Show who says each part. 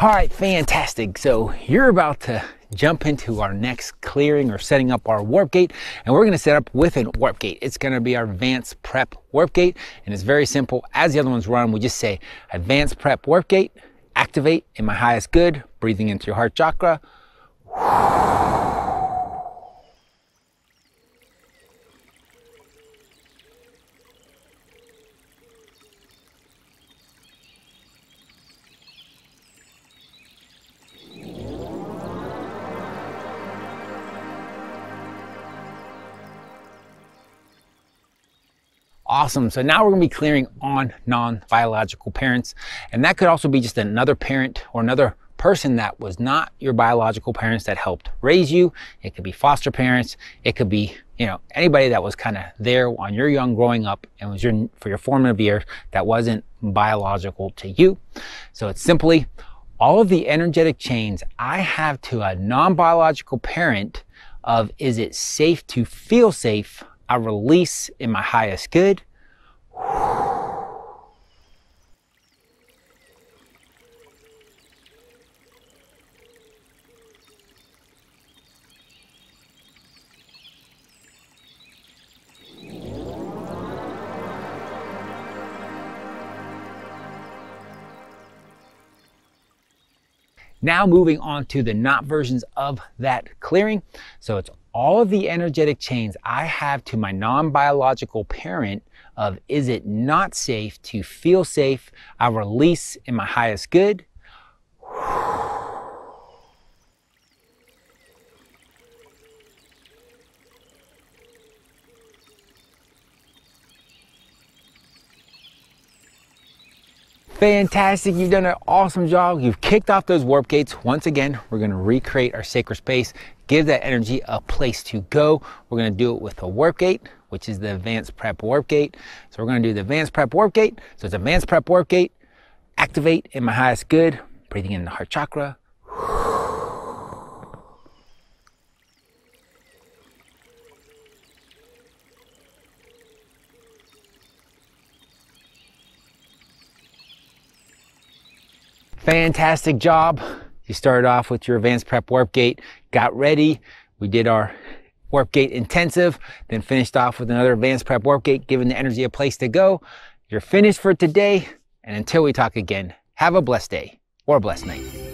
Speaker 1: All right, fantastic. So you're about to jump into our next clearing or setting up our warp gate. And we're gonna set up with a warp gate. It's gonna be our advanced prep warp gate. And it's very simple. As the other ones run, we just say advanced prep warp gate, activate in my highest good, breathing into your heart chakra. Awesome. So now we're going to be clearing on non-biological parents. And that could also be just another parent or another person that was not your biological parents that helped raise you. It could be foster parents. It could be, you know, anybody that was kind of there on your young growing up and was your, for your formative years that wasn't biological to you. So it's simply all of the energetic chains I have to a non-biological parent of is it safe to feel safe I release in my highest good. Now moving on to the not versions of that clearing. So it's all of the energetic chains I have to my non-biological parent of is it not safe to feel safe, I release in my highest good. Fantastic, you've done an awesome job. You've kicked off those warp gates. Once again, we're gonna recreate our sacred space, give that energy a place to go. We're gonna do it with a warp gate, which is the advanced prep warp gate. So we're gonna do the advanced prep warp gate. So it's advanced prep warp gate, activate in my highest good, breathing in the heart chakra, Fantastic job. You started off with your advanced prep warp gate, got ready. We did our warp gate intensive, then finished off with another advanced prep warp gate, giving the energy a place to go. You're finished for today. And until we talk again, have a blessed day or a blessed night.